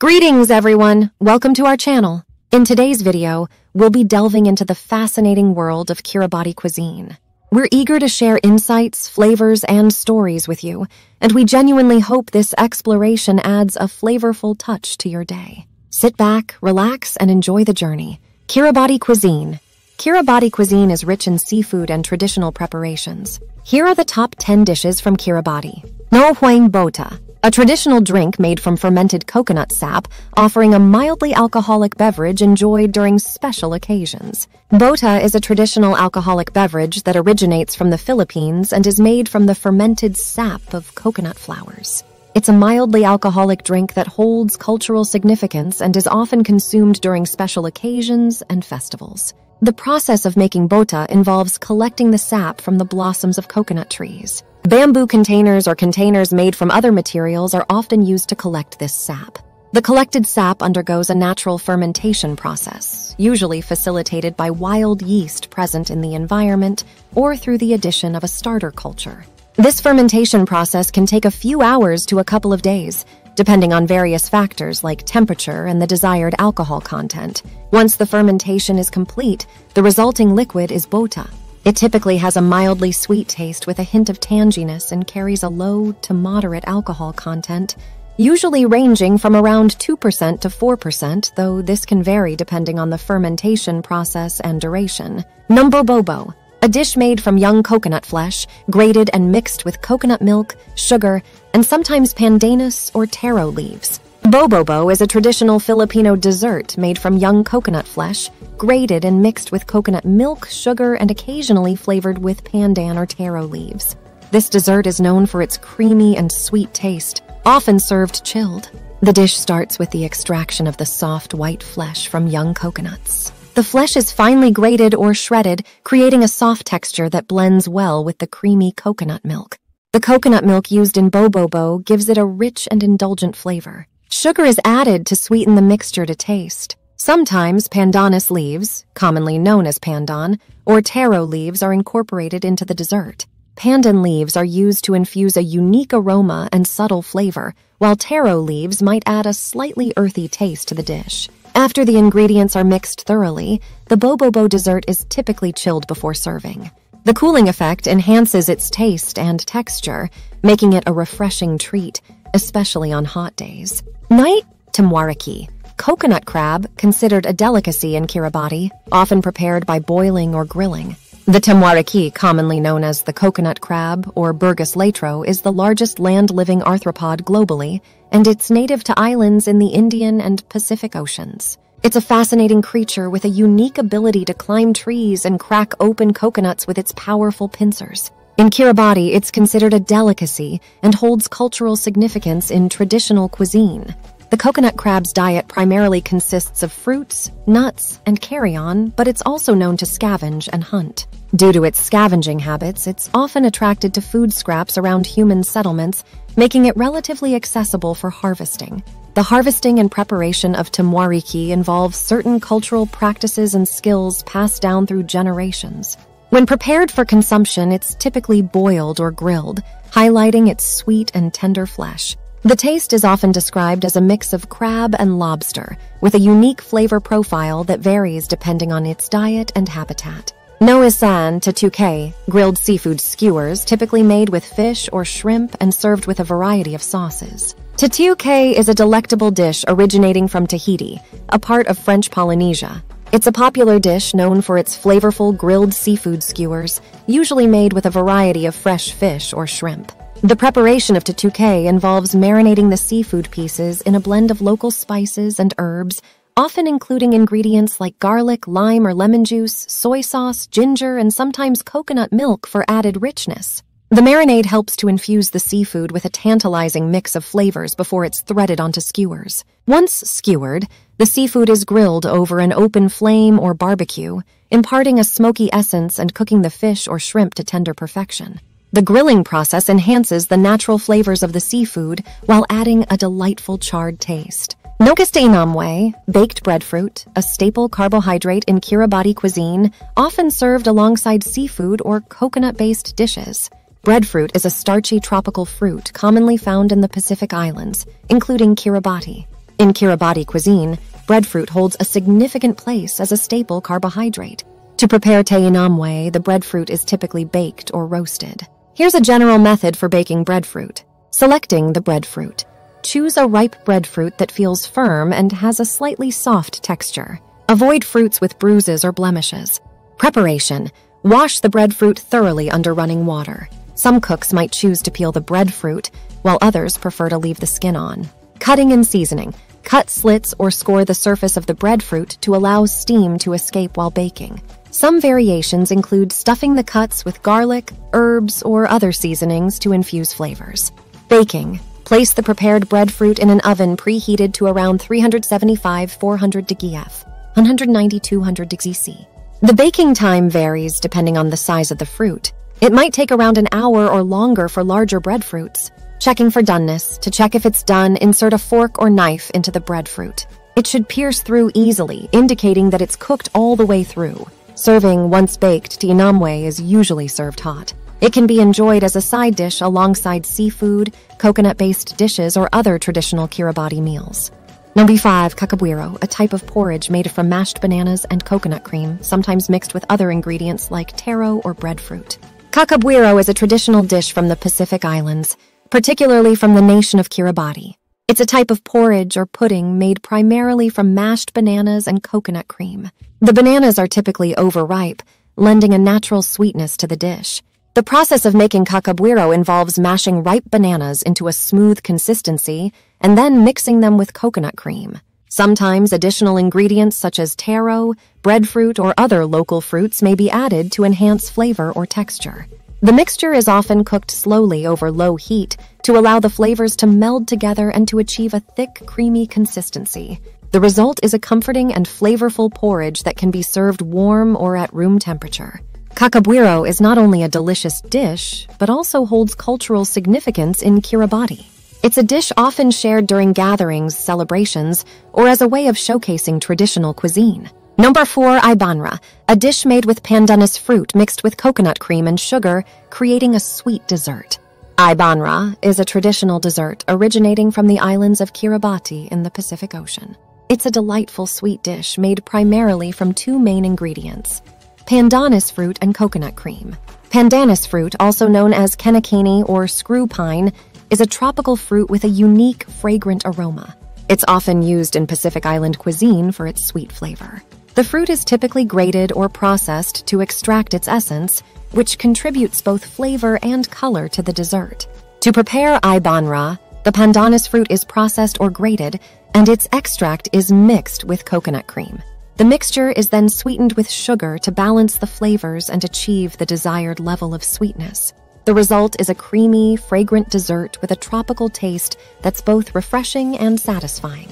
Greetings, everyone! Welcome to our channel. In today's video, we'll be delving into the fascinating world of Kiribati cuisine. We're eager to share insights, flavors, and stories with you, and we genuinely hope this exploration adds a flavorful touch to your day. Sit back, relax, and enjoy the journey. Kiribati cuisine. Kiribati cuisine is rich in seafood and traditional preparations. Here are the top 10 dishes from Kiribati. No Huang Bota, a traditional drink made from fermented coconut sap, offering a mildly alcoholic beverage enjoyed during special occasions. Bota is a traditional alcoholic beverage that originates from the Philippines and is made from the fermented sap of coconut flowers. It's a mildly alcoholic drink that holds cultural significance and is often consumed during special occasions and festivals. The process of making bota involves collecting the sap from the blossoms of coconut trees. Bamboo containers or containers made from other materials are often used to collect this sap. The collected sap undergoes a natural fermentation process, usually facilitated by wild yeast present in the environment or through the addition of a starter culture. This fermentation process can take a few hours to a couple of days, depending on various factors like temperature and the desired alcohol content. Once the fermentation is complete, the resulting liquid is bota, it typically has a mildly sweet taste with a hint of tanginess and carries a low to moderate alcohol content, usually ranging from around 2% to 4%, though this can vary depending on the fermentation process and duration. Number Bobo, a dish made from young coconut flesh, grated and mixed with coconut milk, sugar, and sometimes pandanus or taro leaves. Bobobo is a traditional Filipino dessert made from young coconut flesh, grated and mixed with coconut milk, sugar, and occasionally flavored with pandan or taro leaves. This dessert is known for its creamy and sweet taste, often served chilled. The dish starts with the extraction of the soft white flesh from young coconuts. The flesh is finely grated or shredded, creating a soft texture that blends well with the creamy coconut milk. The coconut milk used in bobobo gives it a rich and indulgent flavor. Sugar is added to sweeten the mixture to taste. Sometimes pandanus leaves, commonly known as pandan, or taro leaves are incorporated into the dessert. Pandan leaves are used to infuse a unique aroma and subtle flavor, while taro leaves might add a slightly earthy taste to the dish. After the ingredients are mixed thoroughly, the bobobo dessert is typically chilled before serving. The cooling effect enhances its taste and texture, making it a refreshing treat, especially on hot days. Night Temwariki, coconut crab considered a delicacy in Kiribati, often prepared by boiling or grilling. The temwariki, commonly known as the coconut crab or Birgus latro, is the largest land-living arthropod globally, and it's native to islands in the Indian and Pacific Oceans. It's a fascinating creature with a unique ability to climb trees and crack open coconuts with its powerful pincers. In Kiribati, it's considered a delicacy and holds cultural significance in traditional cuisine. The coconut crab's diet primarily consists of fruits, nuts, and carrion, but it's also known to scavenge and hunt. Due to its scavenging habits, it's often attracted to food scraps around human settlements, making it relatively accessible for harvesting. The harvesting and preparation of temwariki involves certain cultural practices and skills passed down through generations. When prepared for consumption, it's typically boiled or grilled, highlighting its sweet and tender flesh. The taste is often described as a mix of crab and lobster, with a unique flavor profile that varies depending on its diet and habitat. Noisan tatuke, grilled seafood skewers typically made with fish or shrimp and served with a variety of sauces. Tatuke is a delectable dish originating from Tahiti, a part of French Polynesia. It's a popular dish known for its flavorful grilled seafood skewers, usually made with a variety of fresh fish or shrimp. The preparation of tatuke involves marinating the seafood pieces in a blend of local spices and herbs, often including ingredients like garlic, lime or lemon juice, soy sauce, ginger, and sometimes coconut milk for added richness. The marinade helps to infuse the seafood with a tantalizing mix of flavors before it's threaded onto skewers. Once skewered, the seafood is grilled over an open flame or barbecue, imparting a smoky essence and cooking the fish or shrimp to tender perfection. The grilling process enhances the natural flavors of the seafood while adding a delightful charred taste. Nokeste inamwe, baked breadfruit, a staple carbohydrate in Kiribati cuisine, often served alongside seafood or coconut-based dishes. Breadfruit is a starchy tropical fruit commonly found in the Pacific Islands, including Kiribati. In Kiribati cuisine, breadfruit holds a significant place as a staple carbohydrate. To prepare te inamwe, the breadfruit is typically baked or roasted. Here's a general method for baking breadfruit. Selecting the breadfruit. Choose a ripe breadfruit that feels firm and has a slightly soft texture. Avoid fruits with bruises or blemishes. Preparation. Wash the breadfruit thoroughly under running water. Some cooks might choose to peel the breadfruit, while others prefer to leave the skin on. Cutting and seasoning. Cut slits or score the surface of the breadfruit to allow steam to escape while baking. Some variations include stuffing the cuts with garlic, herbs, or other seasonings to infuse flavors. Baking. Place the prepared breadfruit in an oven preheated to around 375 400 DGF, 190 200 DGC. The baking time varies depending on the size of the fruit. It might take around an hour or longer for larger breadfruits. Checking for doneness. To check if it's done, insert a fork or knife into the breadfruit. It should pierce through easily, indicating that it's cooked all the way through. Serving once baked tinamwe is usually served hot. It can be enjoyed as a side dish alongside seafood, coconut-based dishes, or other traditional Kiribati meals. Number 5. Kakabwiro, a type of porridge made from mashed bananas and coconut cream, sometimes mixed with other ingredients like taro or breadfruit. Kakabwiro is a traditional dish from the Pacific Islands, particularly from the nation of Kiribati. It's a type of porridge or pudding made primarily from mashed bananas and coconut cream. The bananas are typically overripe, lending a natural sweetness to the dish. The process of making kakabwiro involves mashing ripe bananas into a smooth consistency and then mixing them with coconut cream. Sometimes additional ingredients such as taro, breadfruit, or other local fruits may be added to enhance flavor or texture. The mixture is often cooked slowly over low heat to allow the flavors to meld together and to achieve a thick, creamy consistency. The result is a comforting and flavorful porridge that can be served warm or at room temperature. Kakabwiro is not only a delicious dish, but also holds cultural significance in Kiribati. It's a dish often shared during gatherings, celebrations, or as a way of showcasing traditional cuisine. Number 4, Ibanra, a dish made with pandanus fruit mixed with coconut cream and sugar, creating a sweet dessert. Ibanra is a traditional dessert originating from the islands of Kiribati in the Pacific Ocean. It's a delightful sweet dish made primarily from two main ingredients pandanus fruit and coconut cream. Pandanus fruit, also known as kenekini or screw pine, is a tropical fruit with a unique, fragrant aroma. It's often used in Pacific Island cuisine for its sweet flavor. The fruit is typically grated or processed to extract its essence, which contributes both flavor and color to the dessert. To prepare ibanra, the pandanus fruit is processed or grated, and its extract is mixed with coconut cream. The mixture is then sweetened with sugar to balance the flavors and achieve the desired level of sweetness. The result is a creamy, fragrant dessert with a tropical taste that's both refreshing and satisfying.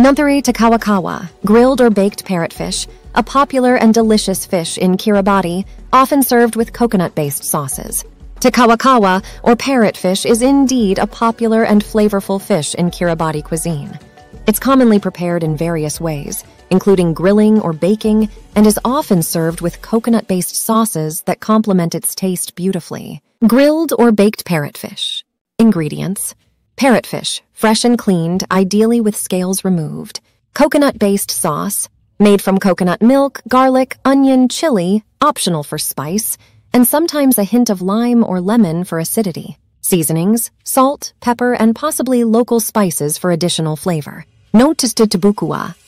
Nuntari takawakawa, grilled or baked parrotfish, a popular and delicious fish in Kiribati, often served with coconut-based sauces. Takawakawa, or parrotfish, is indeed a popular and flavorful fish in Kiribati cuisine. It's commonly prepared in various ways, including grilling or baking, and is often served with coconut based sauces that complement its taste beautifully. Grilled or baked parrotfish. Ingredients Parrotfish, fresh and cleaned, ideally with scales removed. Coconut based sauce, made from coconut milk, garlic, onion, chili, optional for spice, and sometimes a hint of lime or lemon for acidity. Seasonings, salt, pepper, and possibly local spices for additional flavor. Note to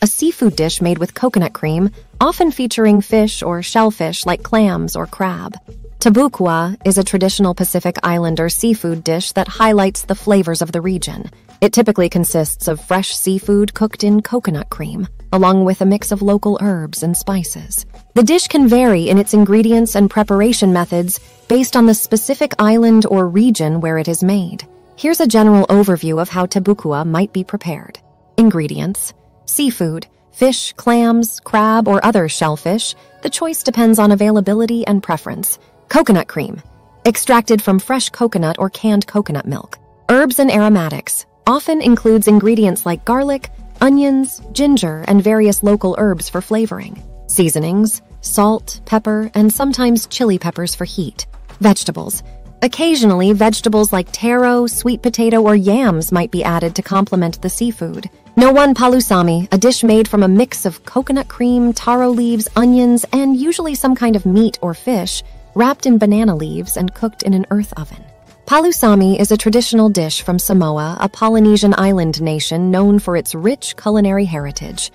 a seafood dish made with coconut cream, often featuring fish or shellfish like clams or crab. Tabukua is a traditional Pacific Islander seafood dish that highlights the flavors of the region. It typically consists of fresh seafood cooked in coconut cream, along with a mix of local herbs and spices. The dish can vary in its ingredients and preparation methods based on the specific island or region where it is made. Here's a general overview of how tabukua might be prepared. Ingredients Seafood, fish, clams, crab, or other shellfish. The choice depends on availability and preference. Coconut cream, extracted from fresh coconut or canned coconut milk. Herbs and aromatics, often includes ingredients like garlic, onions, ginger, and various local herbs for flavoring. Seasonings, salt, pepper, and sometimes chili peppers for heat. Vegetables, Occasionally, vegetables like taro, sweet potato, or yams might be added to complement the seafood. No one palusami, a dish made from a mix of coconut cream, taro leaves, onions, and usually some kind of meat or fish, wrapped in banana leaves and cooked in an earth oven. Palusami is a traditional dish from Samoa, a Polynesian island nation known for its rich culinary heritage.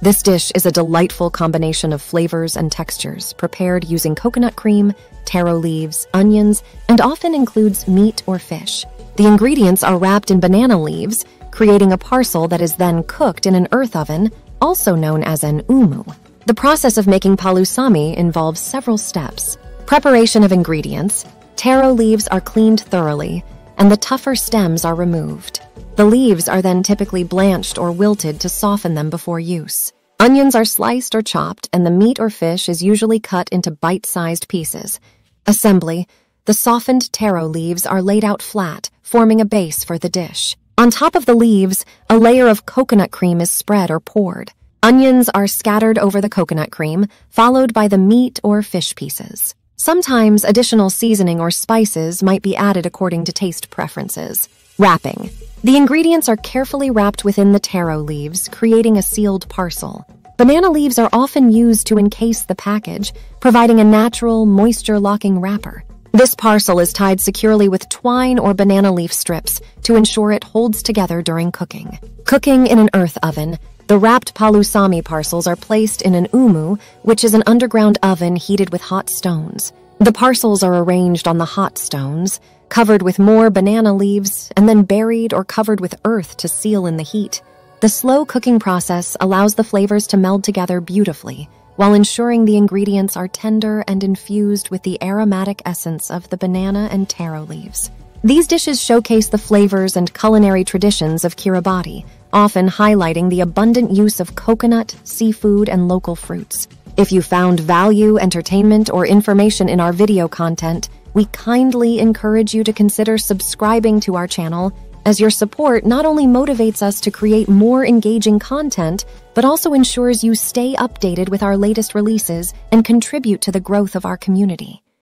This dish is a delightful combination of flavors and textures, prepared using coconut cream, taro leaves, onions, and often includes meat or fish. The ingredients are wrapped in banana leaves, creating a parcel that is then cooked in an earth oven, also known as an umu. The process of making palusami involves several steps. Preparation of ingredients, Taro leaves are cleaned thoroughly, and the tougher stems are removed. The leaves are then typically blanched or wilted to soften them before use. Onions are sliced or chopped, and the meat or fish is usually cut into bite sized pieces. Assembly The softened taro leaves are laid out flat, forming a base for the dish. On top of the leaves, a layer of coconut cream is spread or poured. Onions are scattered over the coconut cream, followed by the meat or fish pieces. Sometimes additional seasoning or spices might be added according to taste preferences. Wrapping. The ingredients are carefully wrapped within the taro leaves, creating a sealed parcel. Banana leaves are often used to encase the package, providing a natural, moisture locking wrapper. This parcel is tied securely with twine or banana leaf strips to ensure it holds together during cooking. Cooking in an earth oven. The wrapped palusami parcels are placed in an umu, which is an underground oven heated with hot stones. The parcels are arranged on the hot stones, covered with more banana leaves, and then buried or covered with earth to seal in the heat. The slow cooking process allows the flavors to meld together beautifully, while ensuring the ingredients are tender and infused with the aromatic essence of the banana and taro leaves. These dishes showcase the flavors and culinary traditions of Kiribati, often highlighting the abundant use of coconut, seafood, and local fruits. If you found value, entertainment, or information in our video content, we kindly encourage you to consider subscribing to our channel, as your support not only motivates us to create more engaging content, but also ensures you stay updated with our latest releases and contribute to the growth of our community.